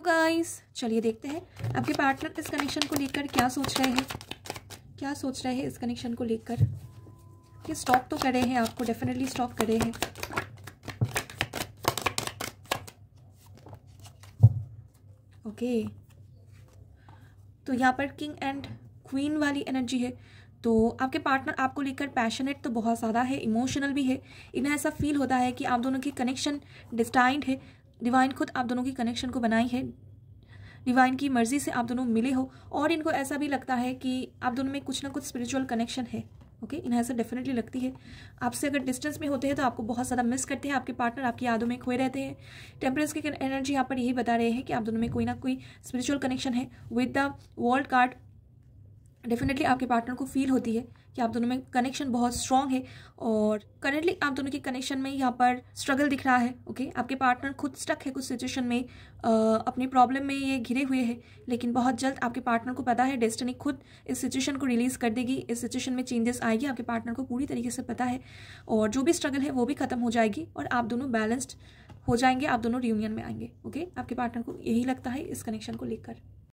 Guys चलिए देखते हैं। आपके पार्टनर इस कनेक्शन को लेकर क्या सोच रहे हैं? क्या सोच रहे हैं इस कनेक्शन को लेकर? ये स्टॉप तो करे हैं आपको डेफिनेटली स्टॉप करे हैं। ओके तो यहाँ पर किंग एंड क्वीन वाली एनर्जी है। तो आपके पार्टनर आपको लेकर पैशनेट तो बहुत ज़्यादा है इमोशनल भी है। इन्हें ऐसा फील होता है कि आप दोनों की कनेक्शन डिस्टाइंड है। डिवाइन खुद आप दोनों की कनेक्शन को बनाई है। डिवाइन की मर्ज़ी से आप दोनों मिले हो और इनको ऐसा भी लगता है कि आप दोनों में कुछ ना कुछ स्पिरिचुअल कनेक्शन है। Okay okay? इन्हें ऐसा डेफिनेटली लगती है। आपसे अगर डिस्टेंस में होते हैं तो आपको बहुत ज़्यादा मिस करते हैं। आपके पार्टनर आपकी यादों में खोए रहते हैं। टेम्परेंस की एनर्जी यहाँ पर यही बता रहे हैं कि आप दोनों में कोई ना कोई स्पिरिचुअल कनेक्शन है। With the world card definitely आपके पार्टनर को फील होती है कि आप दोनों में कनेक्शन बहुत स्ट्रॉन्ग है और करेंटली आप दोनों के कनेक्शन में यहाँ पर स्ट्रगल दिख रहा है ओके okay? आपके पार्टनर खुद स्टक है कुछ सिचुएशन में आ, अपनी प्रॉब्लम में ये घिरे हुए हैं लेकिन बहुत जल्द आपके पार्टनर को पता है डेस्टिनी खुद इस सिचुएशन को रिलीज़ कर देगी इस सिचुएशन में चेंजेस आएगी आपके पार्टनर को पूरी तरीके से पता है और जो भी स्ट्रगल है वो भी खत्म हो जाएगी और आप दोनों बैलेंस्ड हो जाएँगे आप दोनों रियूनियन में आएँगे ओके okay? आपके पार्टनर को यही लगता है इस कनेक्शन को लेकर